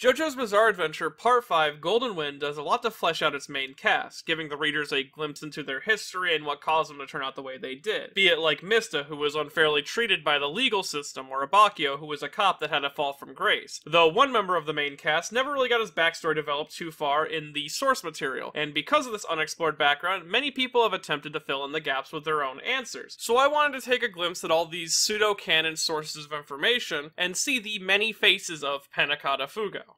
JoJo's Bizarre Adventure Part 5 Golden Wind does a lot to flesh out its main cast, giving the readers a glimpse into their history and what caused them to turn out the way they did. Be it like Mista, who was unfairly treated by the legal system, or Abbacchio, who was a cop that had a fall from grace. Though one member of the main cast never really got his backstory developed too far in the source material, and because of this unexplored background, many people have attempted to fill in the gaps with their own answers. So I wanted to take a glimpse at all these pseudo-canon sources of information and see the many faces of Pannacotta Fugo.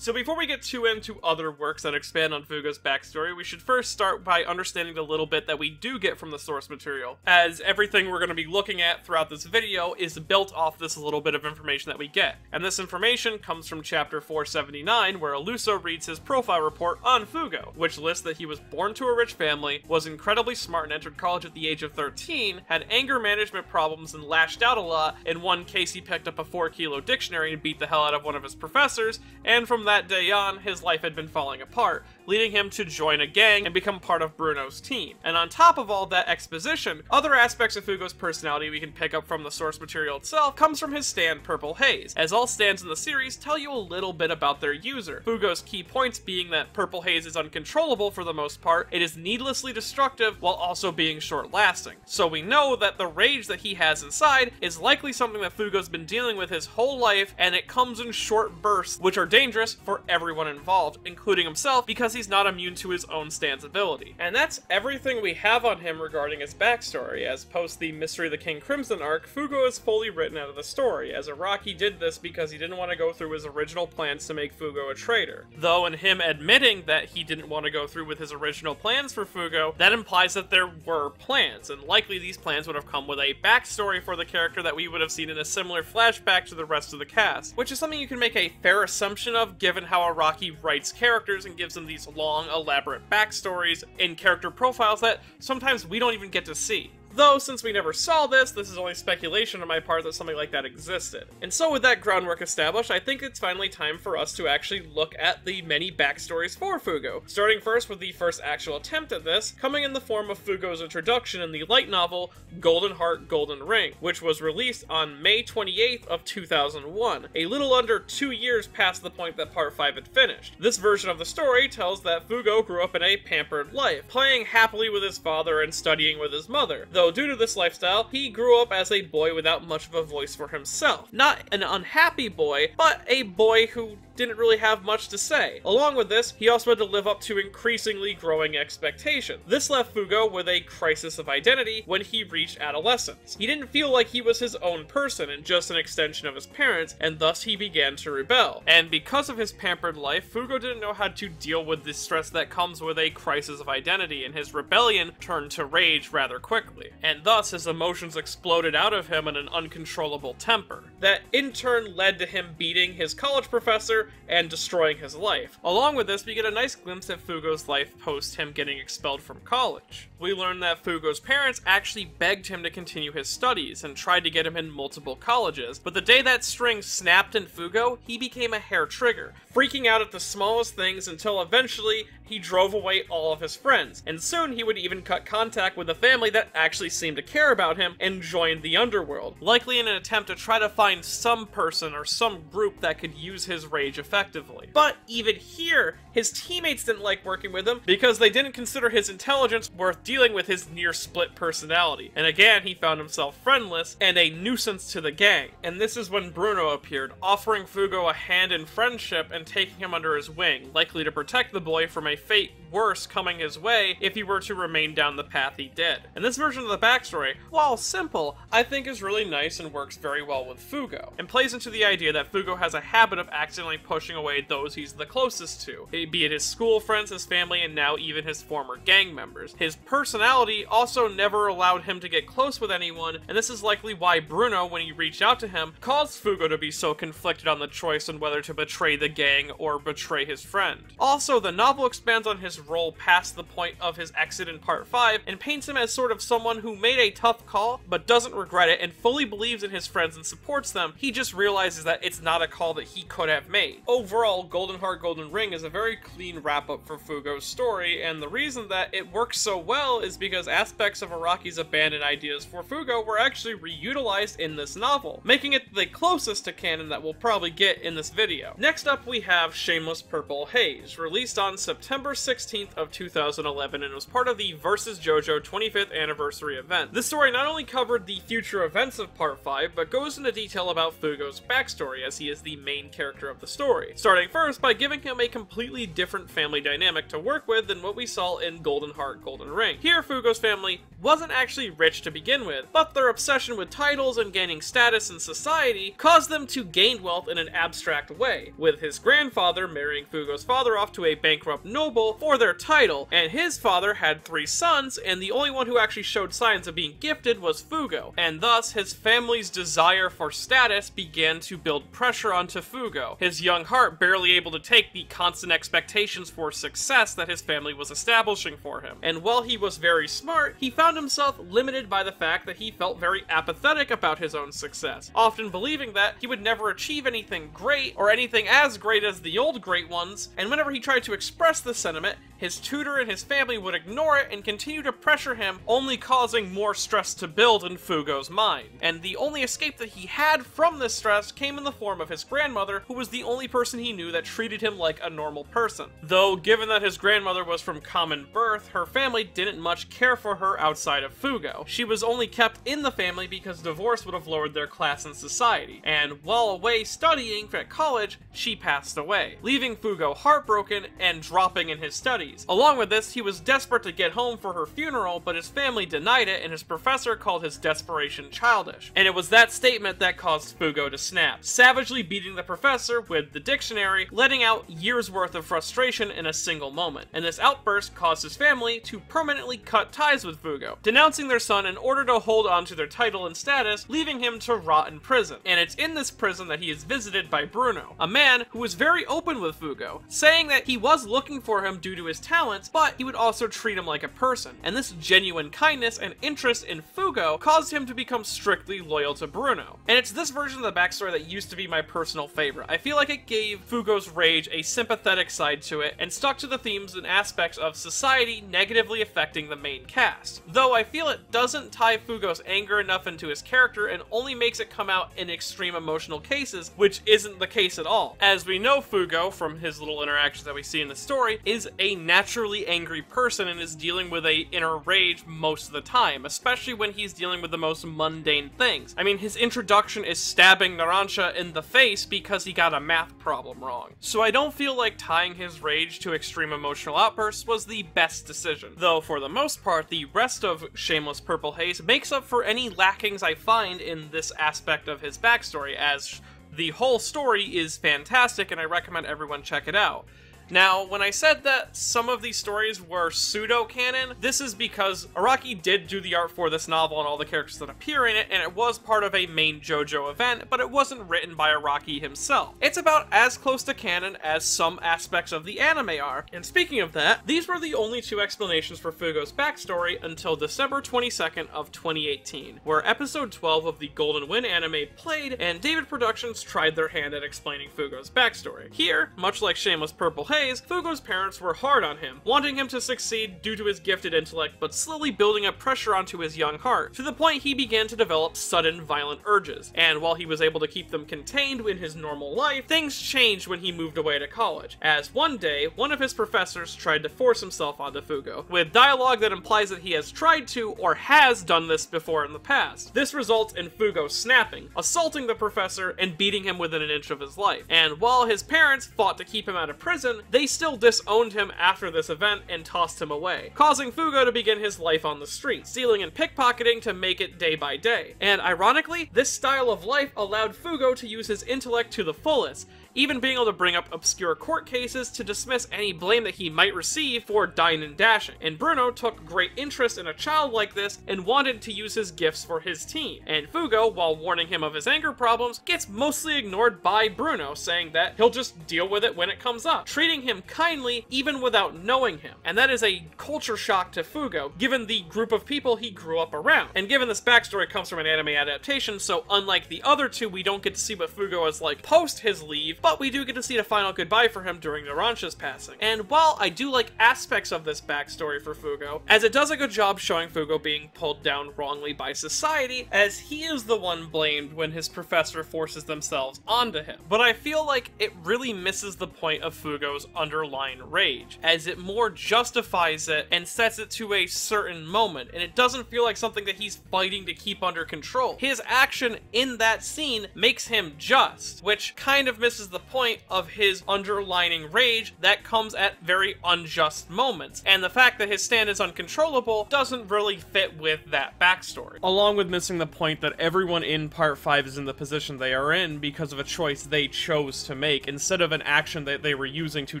So before we get too into other works that expand on Fugo's backstory, we should first start by understanding the little bit that we do get from the source material, as everything we're going to be looking at throughout this video is built off this little bit of information that we get. And this information comes from chapter 479, where Aluso reads his profile report on Fugo, which lists that he was born to a rich family, was incredibly smart and entered college at the age of 13, had anger management problems and lashed out a lot, in one case he picked up a 4 kilo dictionary and beat the hell out of one of his professors, and from that day on, his life had been falling apart, leading him to join a gang and become part of Bruno's team. And on top of all that exposition, other aspects of Fugo's personality we can pick up from the source material itself comes from his stand Purple Haze, as all stands in the series tell you a little bit about their user. Fugo's key points being that Purple Haze is uncontrollable for the most part, it is needlessly destructive while also being short-lasting. So we know that the rage that he has inside is likely something that Fugo's been dealing with his whole life, and it comes in short bursts, which are dangerous for everyone involved, including himself, because he's not immune to his own stand's ability. And that's everything we have on him regarding his backstory, as post the Mystery of the King Crimson arc, Fugo is fully written out of the story, as Araki did this because he didn't want to go through his original plans to make Fugo a traitor. Though in him admitting that he didn't want to go through with his original plans for Fugo, that implies that there were plans, and likely these plans would have come with a backstory for the character that we would have seen in a similar flashback to the rest of the cast, which is something you can make a fair assumption of given how Araki writes characters and gives them these long, elaborate backstories and character profiles that sometimes we don't even get to see. Though, since we never saw this, this is only speculation on my part that something like that existed. And so with that groundwork established, I think it's finally time for us to actually look at the many backstories for Fugo. Starting first with the first actual attempt at this, coming in the form of Fugo's introduction in the light novel Golden Heart Golden Ring, which was released on May 28th of 2001, a little under two years past the point that Part 5 had finished. This version of the story tells that Fugo grew up in a pampered life, playing happily with his father and studying with his mother, though due to this lifestyle, he grew up as a boy without much of a voice for himself. Not an unhappy boy, but a boy who didn't really have much to say. Along with this, he also had to live up to increasingly growing expectations. This left Fugo with a crisis of identity when he reached adolescence. He didn't feel like he was his own person and just an extension of his parents, and thus he began to rebel. And because of his pampered life, Fugo didn't know how to deal with the stress that comes with a crisis of identity, and his rebellion turned to rage rather quickly. And thus his emotions exploded out of him in an uncontrollable temper. That in turn led to him beating his college professor and destroying his life. Along with this, we get a nice glimpse at Fugo's life post him getting expelled from college. We learn that Fugo's parents actually begged him to continue his studies and tried to get him in multiple colleges, but the day that string snapped in Fugo, he became a hair trigger, freaking out at the smallest things until eventually he drove away all of his friends, and soon he would even cut contact with a family that actually seemed to care about him and joined the underworld, likely in an attempt to try to find some person or some group that could use his rage effectively. But even here, his teammates didn't like working with him because they didn't consider his intelligence worth dealing with his near split personality. And again, he found himself friendless and a nuisance to the gang. And this is when Bruno appeared, offering Fugo a hand in friendship and taking him under his wing, likely to protect the boy from a fate worse coming his way if he were to remain down the path he did. And this version of the backstory, while simple, I think is really nice and works very well with Fugo, and plays into the idea that Fugo has a habit of accidentally pushing away those he's the closest to, eh, be it his school friends, his family, and now even his former gang members. His personality also never allowed him to get close with anyone, and this is likely why Bruno, when he reached out to him, caused Fugo to be so conflicted on the choice on whether to betray the gang or betray his friend. Also, the novel expands on his his role past the point of his exit in part 5 and paints him as sort of someone who made a tough call but doesn't regret it and fully believes in his friends and supports them. He just realizes that it's not a call that he could have made. Overall, Golden Heart Golden Ring is a very clean wrap up for Fugo's story, and the reason that it works so well is because aspects of Araki's abandoned ideas for Fugo were actually reutilized in this novel, making it the closest to canon that we'll probably get in this video. Next up, we have Shameless Purple Haze, released on September 16th of 2011 and was part of the Versus JoJo 25th anniversary event. This story not only covered the future events of Part 5, but goes into detail about Fugo's backstory as he is the main character of the story, starting first by giving him a completely different family dynamic to work with than what we saw in Golden Heart Golden Ring. Here, Fugo's family wasn't actually rich to begin with, but their obsession with titles and gaining status in society caused them to gain wealth in an abstract way, with his grandfather marrying Fugo's father off to a bankrupt noble for their title, and his father had three sons, and the only one who actually showed signs of being gifted was Fugo, and thus his family's desire for status began to build pressure onto Fugo, his young heart barely able to take the constant expectations for success that his family was establishing for him. And while he was very smart, he found himself limited by the fact that he felt very apathetic about his own success, often believing that he would never achieve anything great or anything as great as the old great ones, and whenever he tried to express this sentiment, his tutor and his family would ignore it and continue to pressure him, only causing more stress to build in Fugo's mind. And the only escape that he had from this stress came in the form of his grandmother, who was the only person he knew that treated him like a normal person. Though, given that his grandmother was from common birth, her family didn't much care for her outside of Fugo. She was only kept in the family because divorce would have lowered their class in society, and while away studying at college, she passed away, leaving Fugo heartbroken and dropping in his studies Along with this, he was desperate to get home for her funeral, but his family denied it, and his professor called his desperation childish. And it was that statement that caused Fugo to snap, savagely beating the professor with the dictionary, letting out years worth of frustration in a single moment. And this outburst caused his family to permanently cut ties with Fugo, denouncing their son in order to hold on to their title and status, leaving him to rot in prison. And it's in this prison that he is visited by Bruno, a man who was very open with Fugo, saying that he was looking for him due to his talents, but he would also treat him like a person. And this genuine kindness and interest in Fugo caused him to become strictly loyal to Bruno. And it's this version of the backstory that used to be my personal favorite. I feel like it gave Fugo's rage a sympathetic side to it and stuck to the themes and aspects of society negatively affecting the main cast. Though I feel it doesn't tie Fugo's anger enough into his character and only makes it come out in extreme emotional cases, which isn't the case at all. As we know, Fugo, from his little interactions that we see in the story, is a naturally angry person and is dealing with a inner rage most of the time, especially when he's dealing with the most mundane things. I mean, his introduction is stabbing Narancia in the face because he got a math problem wrong. So I don't feel like tying his rage to extreme emotional outbursts was the best decision. Though for the most part, the rest of Shameless Purple Haze makes up for any lackings I find in this aspect of his backstory, as the whole story is fantastic and I recommend everyone check it out. Now, when I said that some of these stories were pseudo-canon, this is because Araki did do the art for this novel and all the characters that appear in it, and it was part of a main JoJo event, but it wasn't written by Araki himself. It's about as close to canon as some aspects of the anime are. And speaking of that, these were the only two explanations for Fugo's backstory until December 22nd of 2018, where episode 12 of the Golden Wind anime played, and David Productions tried their hand at explaining Fugo's backstory. Here, much like Shameless Purple Haze, ways, Fugo's parents were hard on him, wanting him to succeed due to his gifted intellect, but slowly building up pressure onto his young heart, to the point he began to develop sudden violent urges. And while he was able to keep them contained in his normal life, things changed when he moved away to college, as one day, one of his professors tried to force himself onto Fugo, with dialogue that implies that he has tried to or has done this before in the past. This results in Fugo snapping, assaulting the professor, and beating him within an inch of his life. And while his parents fought to keep him out of prison, they still disowned him after this event and tossed him away, causing Fugo to begin his life on the street, stealing and pickpocketing to make it day by day. And ironically, this style of life allowed Fugo to use his intellect to the fullest, even being able to bring up obscure court cases to dismiss any blame that he might receive for dying and dashing. And Bruno took great interest in a child like this and wanted to use his gifts for his team. And Fugo, while warning him of his anger problems, gets mostly ignored by Bruno, saying that he'll just deal with it when it comes up, treating him kindly even without knowing him. And that is a culture shock to Fugo, given the group of people he grew up around. And given this backstory comes from an anime adaptation, so unlike the other two, we don't get to see what Fugo is like post his leave, but we do get to see a final goodbye for him during Narancia's passing. And while I do like aspects of this backstory for Fugo, as it does a good job showing Fugo being pulled down wrongly by society, as he is the one blamed when his professor forces themselves onto him. But I feel like it really misses the point of Fugo's underlying rage, as it more justifies it and sets it to a certain moment, and it doesn't feel like something that he's fighting to keep under control. His action in that scene makes him just, which kind of misses the point of his underlining rage that comes at very unjust moments. And the fact that his stand is uncontrollable doesn't really fit with that backstory. Along with missing the point that everyone in part 5 is in the position they are in because of a choice they chose to make instead of an action that they were using to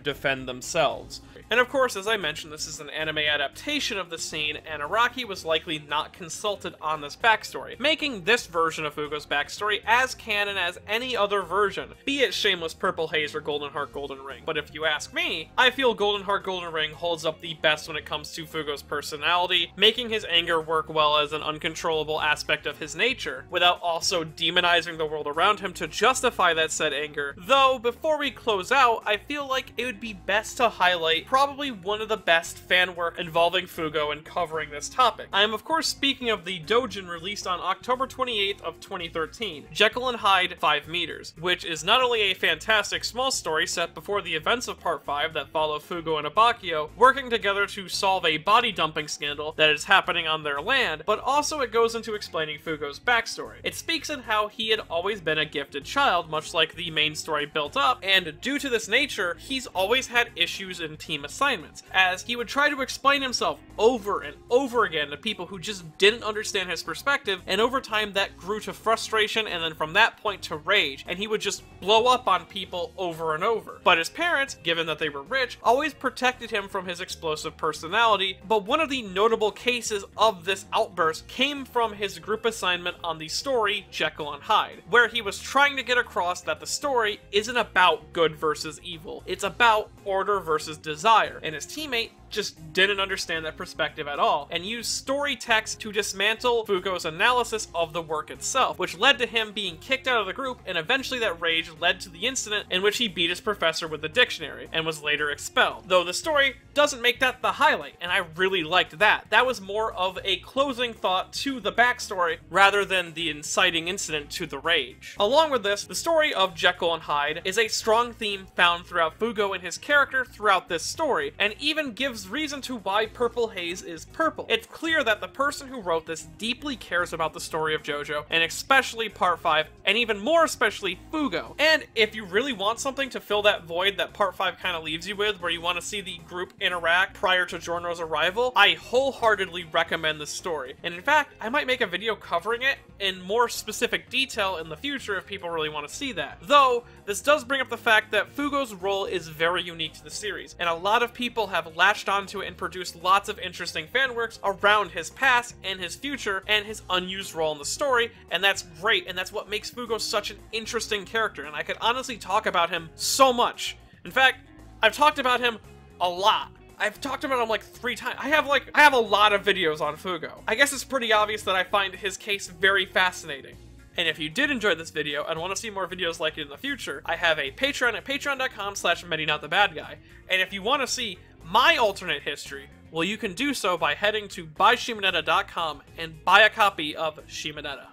defend themselves. And of course, as I mentioned, this is an anime adaptation of the scene, and Araki was likely not consulted on this backstory, making this version of Fugo's backstory as canon as any other version, be it Shameless Purple Haze or Golden Heart Golden Ring. But if you ask me, I feel Golden Heart Golden Ring holds up the best when it comes to Fugo's personality, making his anger work well as an uncontrollable aspect of his nature, without also demonizing the world around him to justify that said anger. Though, before we close out, I feel like it would be best to highlight probably one of the best fan work involving Fugo and covering this topic. I am of course speaking of the Dojin released on October 28th of 2013, Jekyll and Hyde 5 meters, which is not only a fantastic small story set before the events of Part 5 that follow Fugo and Abbacchio working together to solve a body dumping scandal that is happening on their land, but also it goes into explaining Fugo's backstory. It speaks in how he had always been a gifted child, much like the main story built up, and due to this nature, he's always had issues in team assignments, as he would try to explain himself over and over again to people who just didn't understand his perspective, and over time that grew to frustration and then from that point to rage, and he would just blow up on people over and over. But his parents, given that they were rich, always protected him from his explosive personality, but one of the notable cases of this outburst came from his group assignment on the story Jekyll and Hyde, where he was trying to get across that the story isn't about good versus evil, it's about order versus desire, and his teammate just didn't understand that perspective at all, and used story text to dismantle Fugo's analysis of the work itself, which led to him being kicked out of the group, and eventually that rage led to the incident in which he beat his professor with the dictionary, and was later expelled. Though the story doesn't make that the highlight, and I really liked that. That was more of a closing thought to the backstory, rather than the inciting incident to the rage. Along with this, the story of Jekyll and Hyde is a strong theme found throughout Fugo and his character throughout this story, and even gives reason to why Purple Haze is purple. It's clear that the person who wrote this deeply cares about the story of JoJo, and especially Part 5, and even more especially Fugo. And if you really want something to fill that void that Part 5 kind of leaves you with, where you want to see the group interact prior to Giorno's arrival, I wholeheartedly recommend this story. And in fact, I might make a video covering it in more specific detail in the future if people really want to see that. Though, this does bring up the fact that Fugo's role is very unique to the series, and a lot of people have latched onto it and produced lots of interesting fanworks around his past and his future and his unused role in the story, and that's great, and that's what makes Fugo such an interesting character, and I could honestly talk about him so much. In fact, I've talked about him a lot. I've talked about him like three times. I have like, I have a lot of videos on Fugo. I guess it's pretty obvious that I find his case very fascinating. And if you did enjoy this video and want to see more videos like it in the future, I have a Patreon at patreon.com slash metinotthebadguy. And if you want to see my alternate history, well, you can do so by heading to buyshimoneta.com and buy a copy of Shimoneta.